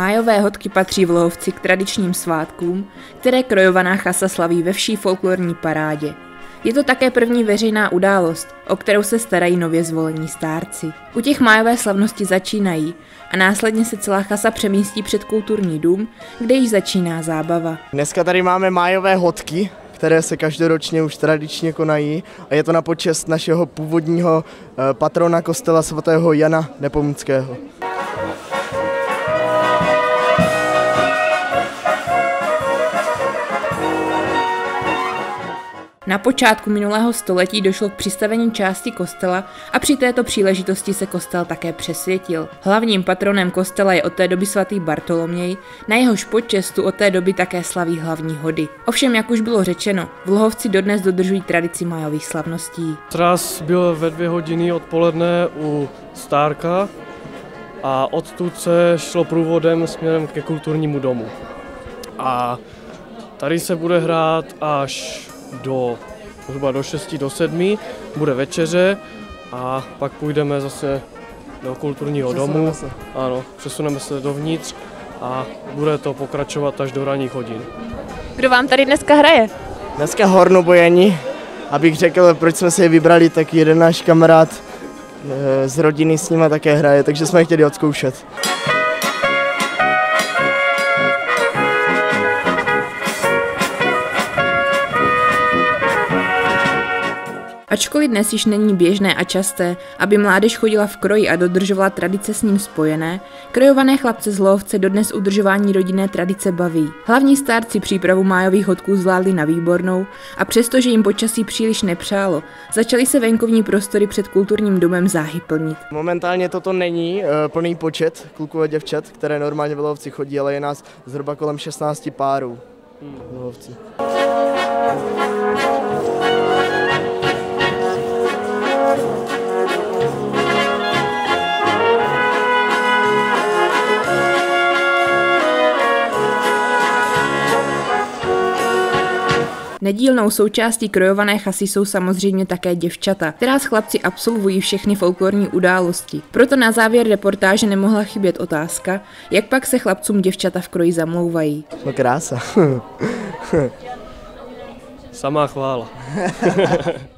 Májové hodky patří v Lohovci k tradičním svátkům, které krojovaná chasa slaví ve vší folklorní parádě. Je to také první veřejná událost, o kterou se starají nově zvolení stárci. U těch májové slavnosti začínají a následně se celá chasa přemístí před kulturní dům, kde již začíná zábava. Dneska tady máme májové hodky, které se každoročně už tradičně konají a je to na počest našeho původního eh, patrona kostela svatého Jana Nepomuckého. Na počátku minulého století došlo k přistavení části kostela a při této příležitosti se kostel také přesvětil. Hlavním patronem kostela je od té doby svatý Bartoloměj, na jehož počestu od té doby také slaví hlavní hody. Ovšem, jak už bylo řečeno, vlhovci dodnes dodržují tradici majových slavností. Tras byl ve dvě hodiny odpoledne u Stárka a odtud se šlo průvodem směrem ke kulturnímu domu. A tady se bude hrát až do zhruba do 6 do 7, bude večeře a pak půjdeme zase do kulturního domu. Se. Ano, přesuneme se dovnitř a bude to pokračovat až do ranních hodin. Kdo vám tady dneska hraje? Dneska hornobojení. Abych řekl, proč jsme si je vybrali, tak jeden náš kamarád eh, z rodiny s nima také hraje, takže jsme chtěli odzkoušet. Ačkoliv dnes již není běžné a časté, aby mládež chodila v kroji a dodržovala tradice s ním spojené, krojované chlapce z Lovce dodnes udržování rodinné tradice baví. Hlavní stárci přípravu májových hodků zvládli na výbornou a přestože jim počasí příliš nepřálo, začaly se venkovní prostory před kulturním domem záhy plnit. Momentálně toto není uh, plný počet kluků a děvčat, které normálně v Lovci chodí, ale je nás zhruba kolem 16 párů. Hmm. V Lovci. Nedílnou součástí krojované chasy jsou samozřejmě také děvčata, která s chlapci absolvují všechny folklorní události. Proto na závěr reportáže nemohla chybět otázka, jak pak se chlapcům děvčata v kroji zamlouvají. No krása. Samá chvála.